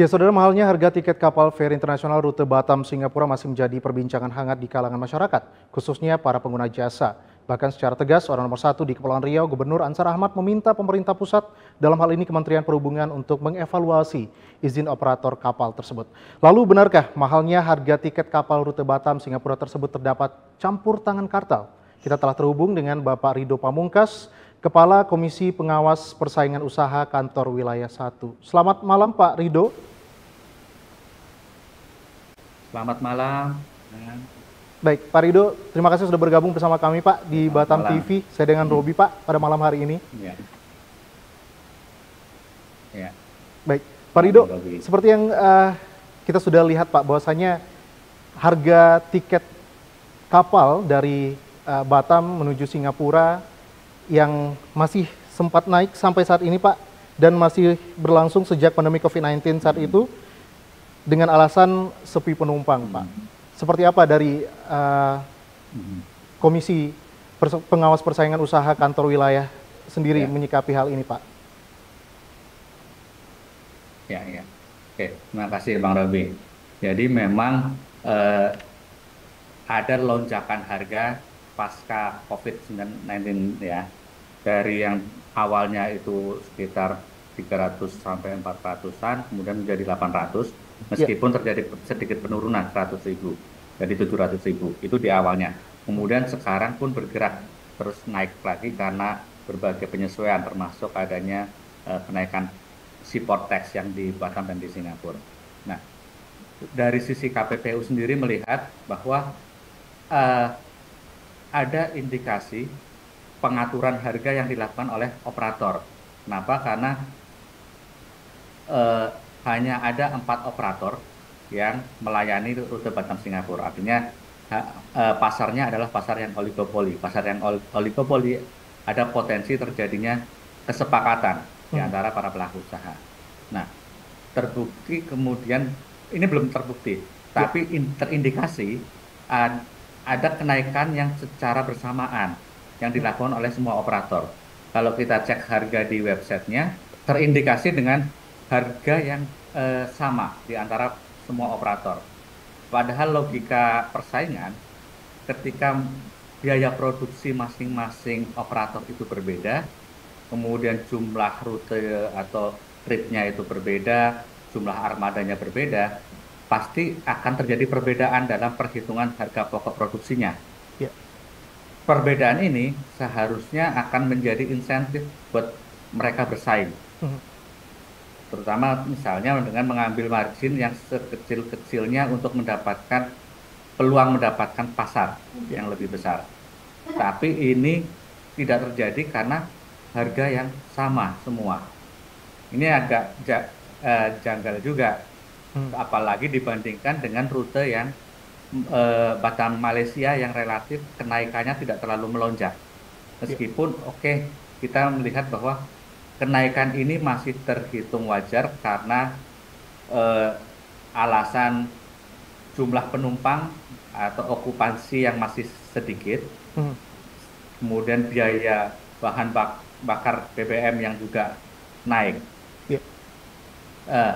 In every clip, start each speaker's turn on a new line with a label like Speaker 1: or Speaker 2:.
Speaker 1: Ya, saudara mahalnya harga tiket kapal feri internasional rute Batam Singapura masih menjadi perbincangan hangat di kalangan masyarakat, khususnya para pengguna jasa. Bahkan secara tegas, orang nomor satu di Kepulauan Riau, Gubernur Ansar Ahmad meminta pemerintah pusat, dalam hal ini Kementerian Perhubungan untuk mengevaluasi izin operator kapal tersebut. Lalu benarkah mahalnya harga tiket kapal rute Batam Singapura tersebut terdapat campur tangan kartel? Kita telah terhubung dengan Bapak Rido Pamungkas, Kepala Komisi Pengawas Persaingan Usaha Kantor Wilayah 1. Selamat malam Pak Rido.
Speaker 2: Selamat malam.
Speaker 1: Baik, Pak Rido, terima kasih sudah bergabung bersama kami Pak di
Speaker 2: Selamat
Speaker 1: Batam
Speaker 2: malam.
Speaker 1: TV. Saya dengan Robi Pak pada malam hari ini.
Speaker 2: Ya. Ya.
Speaker 1: Baik, Pak Rido,
Speaker 2: Robi.
Speaker 1: seperti yang eh, kita sudah lihat Pak, bahwasanya harga tiket kapal dari eh, Batam menuju Singapura yang masih sempat naik sampai saat ini Pak, dan masih berlangsung sejak pandemi COVID-19 saat itu dengan alasan sepi penumpang Pak. Seperti apa dari
Speaker 2: Mhm.
Speaker 1: Komisi Pengawas Persaingan Usaha Kantor Wilayah sendiri
Speaker 2: Ya.
Speaker 1: menyikapi hal ini Pak?
Speaker 2: Ya, ya. Oke, terima kasih Bang Robi. Jadi memang eh, ada lonjakan harga pasca COVID-19 ya. Dari yang awalnya itu sekitar 300 sampai 400-an, kemudian menjadi 800, meskipun terjadi sedikit penurunan 100 ribu, jadi 700 ribu, itu di awalnya. Kemudian sekarang pun bergerak terus naik lagi karena berbagai penyesuaian, termasuk adanya eh, kenaikan seaport tax yang di Batam dan di Singapura. Nah, dari sisi KPPU sendiri melihat bahwa eh, ada indikasi pengaturan harga yang dilakukan oleh operator. Kenapa? Karena eh, hanya ada empat operator yang melayani rute Batam Singapura. Artinya eh, pasarnya adalah pasar yang oligopoli. Pasar yang ol- oligopoli ada potensi terjadinya kesepakatan di
Speaker 1: Hmm.
Speaker 2: antara para pelaku usaha. Nah, terbukti kemudian ini belum terbukti, tapi in- terindikasi ad- ada kenaikan yang secara bersamaan yang dilakukan oleh semua operator. Kalau kita cek harga di websitenya, terindikasi dengan harga yang eh, sama di antara semua operator. Padahal logika persaingan, ketika biaya produksi masing-masing operator itu berbeda, kemudian jumlah rute atau tripnya itu berbeda, jumlah armadanya berbeda, pasti akan terjadi perbedaan dalam perhitungan harga pokok produksinya.
Speaker 1: Ya.
Speaker 2: Perbedaan ini seharusnya akan menjadi insentif buat mereka bersaing
Speaker 1: Mhm.
Speaker 2: Terutama misalnya dengan mengambil margin yang sekecil-kecilnya untuk mendapatkan peluang mendapatkan pasar yang lebih besar. Tapi ini tidak terjadi karena harga yang sama semua. Ini agak ja- eh, janggal juga,
Speaker 1: Hmm.
Speaker 2: apalagi dibandingkan dengan rute yang eh, Batam Malaysia yang relatif kenaikannya tidak terlalu melonjak. Meskipun oke kita melihat bahwa kenaikan ini masih terhitung wajar karena eh, alasan jumlah penumpang atau okupansi yang masih sedikit,
Speaker 1: Mhm.
Speaker 2: kemudian biaya bahan bak- bakar BBM yang juga naik.
Speaker 1: Ya.
Speaker 2: Eh,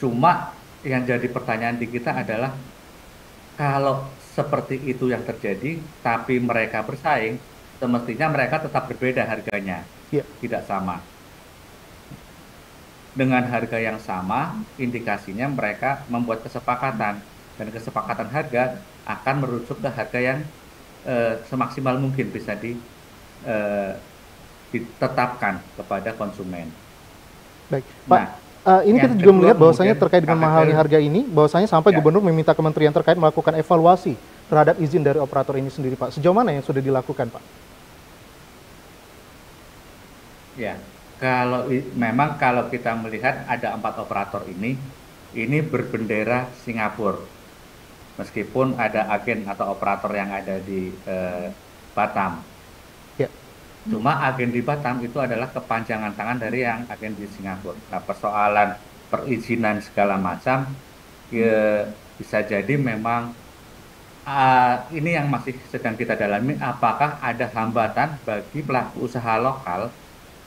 Speaker 2: cuma yang jadi pertanyaan di kita adalah kalau seperti itu yang terjadi, tapi mereka bersaing, semestinya mereka tetap berbeda harganya,
Speaker 1: Ya.
Speaker 2: tidak sama. Dengan harga yang sama, indikasinya mereka membuat kesepakatan dan kesepakatan harga akan merujuk ke harga yang eh, semaksimal mungkin bisa di, eh, ditetapkan kepada konsumen.
Speaker 1: Baik, Pak.
Speaker 2: Nah,
Speaker 1: eh, ini kita juga melihat bahwasanya terkait dengan mahalnya harga ini, bahwasanya sampai
Speaker 2: Ya.
Speaker 1: Gubernur meminta kementerian terkait melakukan evaluasi terhadap izin dari operator ini sendiri, Pak. Sejauh mana yang sudah dilakukan, Pak?
Speaker 2: Ya, kalau memang kalau kita melihat ada empat operator ini, ini berbendera Singapura. Meskipun ada agen atau operator yang ada di eh, Batam.
Speaker 1: Ya.
Speaker 2: Cuma agen di Batam itu adalah kepanjangan tangan dari yang agen di Singapura. Nah, persoalan perizinan segala macam, ya, bisa jadi memang ah, ini yang masih sedang kita dalami. Apakah ada hambatan bagi pelaku usaha lokal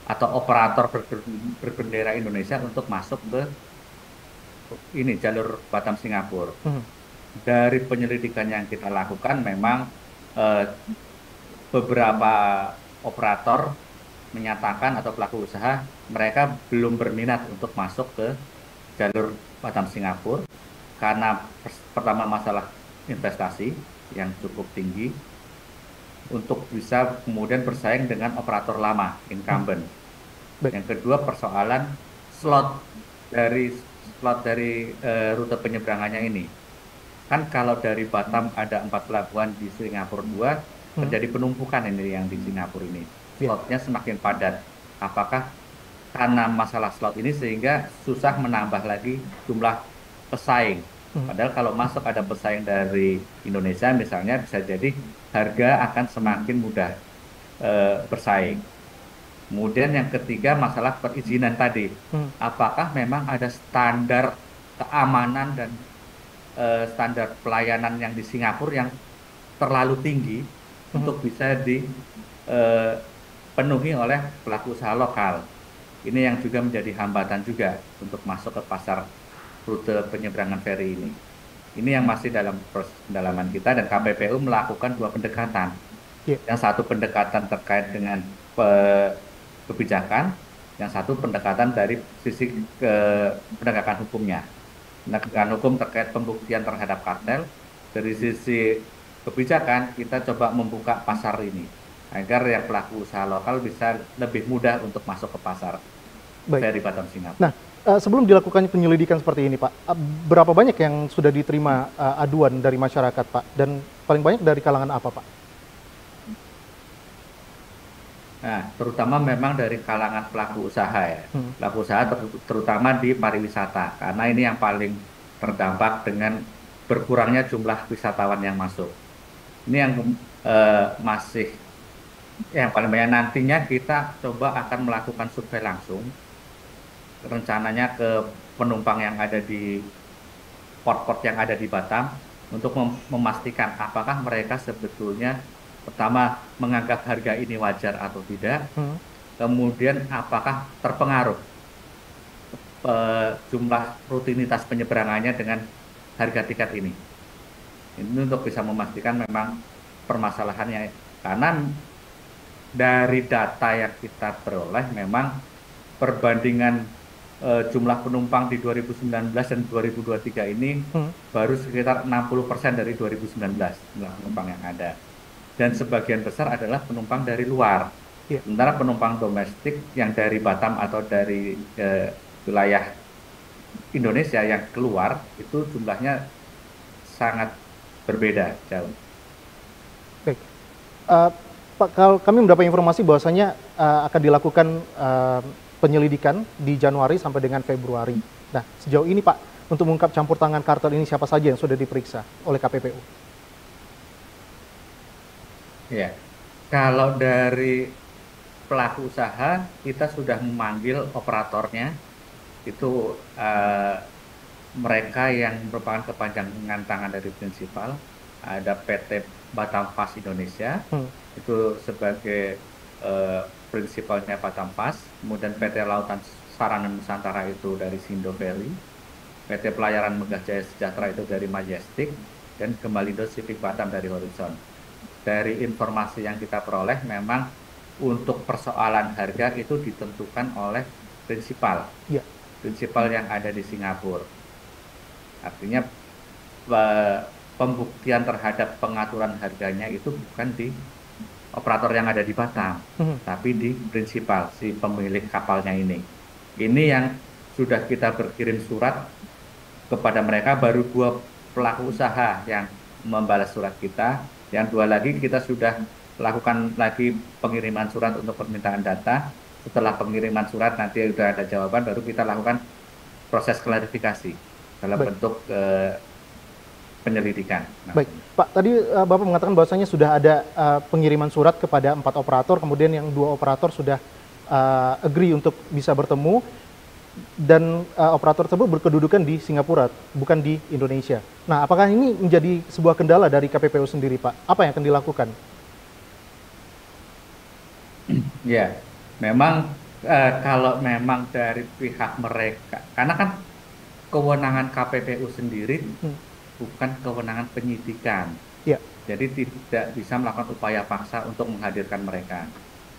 Speaker 2: atau operator berbendera Indonesia untuk masuk ke ini jalur Batam Singapura.
Speaker 1: Hmm.
Speaker 2: Dari penyelidikan yang kita lakukan memang eh, beberapa operator menyatakan atau pelaku usaha mereka belum berminat untuk masuk ke jalur Batam Singapura karena pertama masalah investasi yang cukup tinggi untuk bisa kemudian bersaing dengan operator lama incumbent. Baik. Yang kedua persoalan slot dari slot dari uh, rute penyeberangannya ini. Kan kalau dari Batam ada empat pelabuhan di Singapura dua hmm. terjadi penumpukan ini yang di Singapura ini. Ya. Slotnya semakin padat. Apakah karena masalah slot ini sehingga susah menambah lagi jumlah pesaing Hmm. Padahal kalau masuk ada pesaing dari Indonesia misalnya bisa jadi harga akan semakin mudah e, bersaing. Kemudian yang ketiga masalah perizinan tadi. Hmm. Apakah memang ada standar keamanan dan e, standar pelayanan yang di Singapura yang terlalu tinggi hmm. untuk bisa dipenuhi e, oleh pelaku usaha lokal. Ini yang juga menjadi hambatan juga untuk masuk ke pasar rute penyeberangan ferry ini. Ini yang masih dalam proses pendalaman kita dan KPPU melakukan dua pendekatan. Yeah. Yang satu pendekatan terkait dengan pe kebijakan, yang satu pendekatan dari sisi ke penegakan hukumnya. Penegakan hukum terkait pembuktian terhadap kartel, dari sisi kebijakan kita coba membuka pasar ini agar yang pelaku usaha lokal bisa lebih mudah untuk masuk ke pasar Baik. dari Batam Singapura.
Speaker 1: Nah, uh, sebelum dilakukan penyelidikan seperti ini, Pak, uh, berapa banyak yang sudah diterima uh, aduan dari masyarakat, Pak? Dan paling banyak dari kalangan apa, Pak?
Speaker 2: Nah, terutama memang dari kalangan pelaku usaha ya, hmm. pelaku usaha ter terutama di pariwisata, karena ini yang paling terdampak dengan berkurangnya jumlah wisatawan yang masuk. Ini yang uh, masih yang paling banyak nantinya kita coba akan melakukan survei langsung rencananya ke penumpang yang ada di port-port yang ada di Batam untuk mem memastikan apakah mereka sebetulnya pertama menganggap harga ini wajar atau tidak, hmm. kemudian apakah terpengaruh e, jumlah rutinitas penyeberangannya dengan harga tiket ini. Ini untuk bisa memastikan memang permasalahannya karena dari data yang kita peroleh memang perbandingan uh, jumlah penumpang di 2019 dan 2023 ini hmm. baru sekitar 60% dari 2019 jumlah penumpang yang ada. Dan sebagian besar adalah penumpang dari luar. Yeah. Sementara penumpang domestik yang dari Batam atau dari uh, wilayah Indonesia yang keluar itu jumlahnya sangat berbeda jauh.
Speaker 1: Baik. Uh, Pak, kalau kami mendapat informasi bahwasanya uh, akan dilakukan uh, penyelidikan di Januari sampai dengan Februari. Nah, sejauh ini Pak, untuk mengungkap campur tangan kartel ini siapa saja yang sudah diperiksa oleh KPPU?
Speaker 2: Ya, kalau dari pelaku usaha kita sudah memanggil operatornya itu uh, mereka yang merupakan kepanjangan tangan dari prinsipal ada PT Batam Fast Indonesia hmm. itu sebagai uh, prinsipalnya Patampas, kemudian PT Lautan Sarana Nusantara itu dari Sindo Ferry, PT Pelayaran Megah Jaya Sejahtera itu dari Majestic, dan Gemalindo Civic Batam dari Horizon. Dari informasi yang kita peroleh memang untuk persoalan harga itu ditentukan oleh prinsipal, ya. prinsipal yang ada di Singapura. Artinya pembuktian terhadap pengaturan harganya itu bukan di operator yang ada di Batam, hmm. tapi di prinsipal si pemilik kapalnya ini. Ini yang sudah kita berkirim surat kepada mereka baru dua pelaku usaha yang membalas surat kita. Yang dua lagi kita sudah lakukan lagi pengiriman surat untuk permintaan data. Setelah pengiriman surat nanti sudah ada jawaban baru kita lakukan proses klarifikasi dalam Baik. bentuk eh, penyelidikan.
Speaker 1: Nah. Baik, Pak. Tadi uh, Bapak mengatakan bahwasanya sudah ada uh, pengiriman surat kepada empat operator, kemudian yang dua operator sudah uh, agree untuk bisa bertemu dan uh, operator tersebut berkedudukan di Singapura, bukan di Indonesia. Nah, apakah ini menjadi sebuah kendala dari KPPU sendiri, Pak? Apa yang akan dilakukan?
Speaker 2: Ya, memang uh, kalau memang dari pihak mereka, karena kan kewenangan KPPU sendiri hmm. Bukan kewenangan penyidikan.
Speaker 1: Ya.
Speaker 2: Jadi tidak bisa melakukan upaya paksa untuk menghadirkan mereka.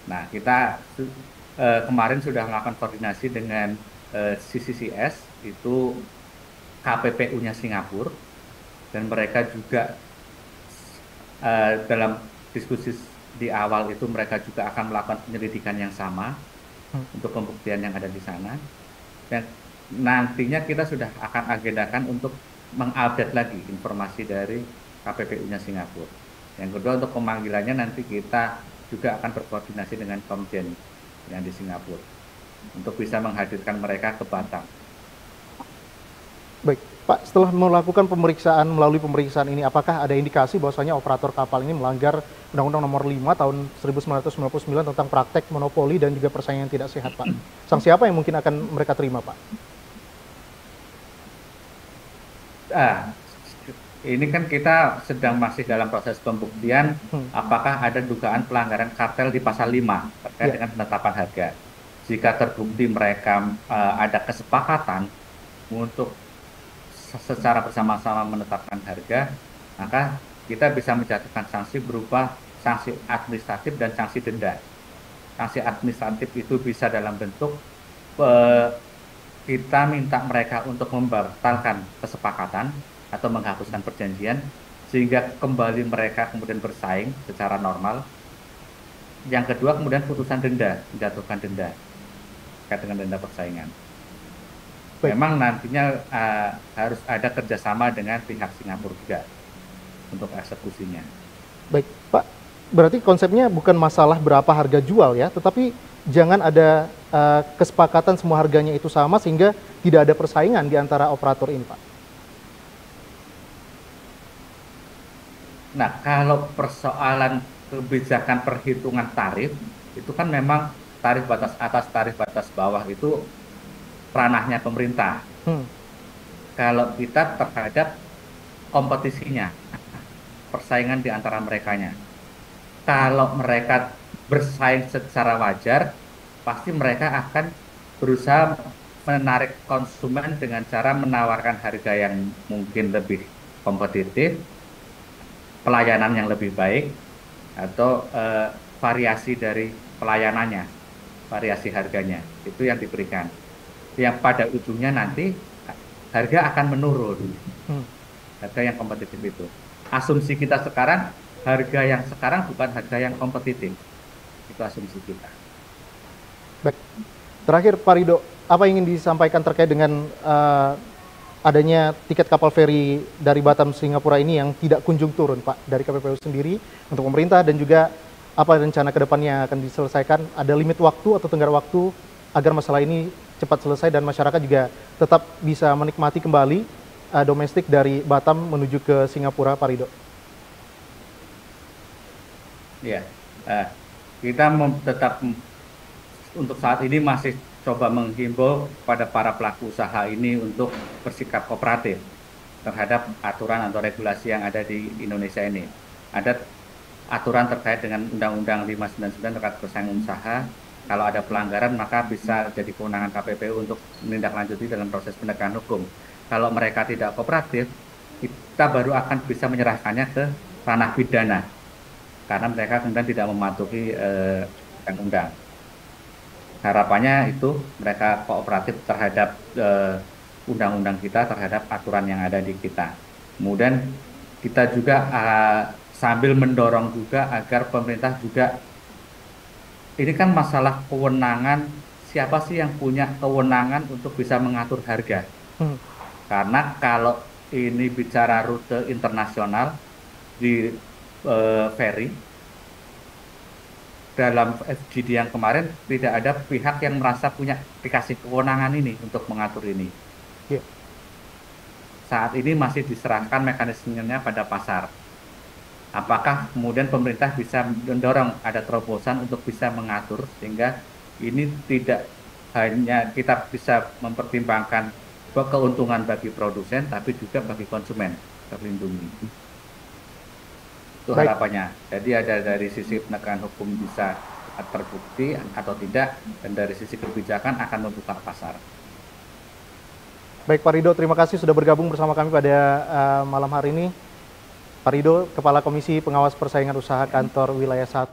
Speaker 2: Nah, kita eh, kemarin sudah melakukan koordinasi dengan eh, CCCS itu KPPU-nya Singapura dan mereka juga eh, dalam diskusi di awal itu mereka juga akan melakukan penyelidikan yang sama hmm. untuk pembuktian yang ada di sana dan nantinya kita sudah akan agendakan untuk mengupdate lagi informasi dari KPPU-nya Singapura. Yang kedua untuk pemanggilannya nanti kita juga akan berkoordinasi dengan Komjen yang di Singapura untuk bisa menghadirkan mereka ke Batam.
Speaker 1: Baik, Pak, setelah melakukan pemeriksaan melalui pemeriksaan ini, apakah ada indikasi bahwasanya operator kapal ini melanggar Undang-Undang Nomor 5 tahun 1999 tentang praktek monopoli dan juga persaingan tidak sehat, Pak? Sanksi apa yang mungkin akan mereka terima, Pak?
Speaker 2: Ah, ini kan kita sedang masih dalam proses pembuktian hmm. apakah ada dugaan pelanggaran kartel di pasal 5 terkait yeah. dengan penetapan harga. Jika terbukti mereka uh, ada kesepakatan untuk secara bersama-sama menetapkan harga, maka kita bisa menjatuhkan sanksi berupa sanksi administratif dan sanksi denda. Sanksi administratif itu bisa dalam bentuk uh, kita minta mereka untuk membatalkan kesepakatan atau menghapuskan perjanjian sehingga kembali mereka kemudian bersaing secara normal. Yang kedua kemudian putusan denda, menjatuhkan denda terkait dengan denda persaingan. Baik. Memang nantinya uh, harus ada kerjasama dengan pihak Singapura juga untuk eksekusinya.
Speaker 1: Baik, Pak. Berarti konsepnya bukan masalah berapa harga jual ya, tetapi jangan ada uh, kesepakatan semua harganya itu sama sehingga tidak ada persaingan di antara operator ini, Pak.
Speaker 2: Nah, kalau persoalan kebijakan perhitungan tarif, itu kan memang tarif batas atas, tarif batas bawah itu ranahnya pemerintah. Hmm. Kalau kita terhadap kompetisinya, persaingan di antara merekanya. Kalau mereka bersaing secara wajar, pasti mereka akan berusaha menarik konsumen dengan cara menawarkan harga yang mungkin lebih kompetitif pelayanan yang lebih baik atau uh, variasi dari pelayanannya, variasi harganya itu yang diberikan. Yang pada ujungnya nanti harga akan menurun, hmm. harga yang kompetitif itu. Asumsi kita sekarang harga yang sekarang bukan harga yang kompetitif, itu asumsi kita.
Speaker 1: Baik. Terakhir Pak Rido, apa yang ingin disampaikan terkait dengan uh, adanya tiket kapal feri dari Batam Singapura ini yang tidak kunjung turun, Pak, dari KPPU sendiri untuk pemerintah dan juga apa rencana ke depannya akan diselesaikan? Ada limit waktu atau tenggat waktu agar masalah ini cepat selesai dan masyarakat juga tetap bisa menikmati kembali uh, domestik dari Batam menuju ke Singapura, Pak Rido?
Speaker 2: Ya, uh, kita tetap untuk saat ini masih coba menghimbau pada para pelaku usaha ini untuk bersikap kooperatif terhadap aturan atau regulasi yang ada di Indonesia ini. Ada aturan terkait dengan Undang-Undang 599 terkait persaingan usaha. Kalau ada pelanggaran maka bisa jadi kewenangan KPPU untuk menindaklanjuti dalam proses penegakan hukum. Kalau mereka tidak kooperatif, kita baru akan bisa menyerahkannya ke ranah pidana karena mereka kemudian tidak mematuhi eh, undang-undang harapannya itu mereka kooperatif terhadap eh, undang-undang kita terhadap aturan yang ada di kita. Kemudian kita juga uh, sambil mendorong juga agar pemerintah juga ini kan masalah kewenangan siapa sih yang punya kewenangan untuk bisa mengatur harga. Hmm. Karena kalau ini bicara rute internasional di uh, ferry dalam FGD yang kemarin tidak ada pihak yang merasa punya dikasih kewenangan ini untuk mengatur ini. Yeah. Saat ini masih diserahkan mekanismenya pada pasar. Apakah kemudian pemerintah bisa mendorong ada terobosan untuk bisa mengatur sehingga ini tidak hanya kita bisa mempertimbangkan keuntungan bagi produsen tapi juga bagi konsumen terlindungi itu Baik. harapannya. Jadi ada dari sisi penegakan hukum bisa terbukti atau tidak, dan dari sisi kebijakan akan membuka pasar.
Speaker 1: Baik Pak Rido, terima kasih sudah bergabung bersama kami pada uh, malam hari ini. Pak Rido, Kepala Komisi Pengawas Persaingan Usaha Kantor Wilayah 1.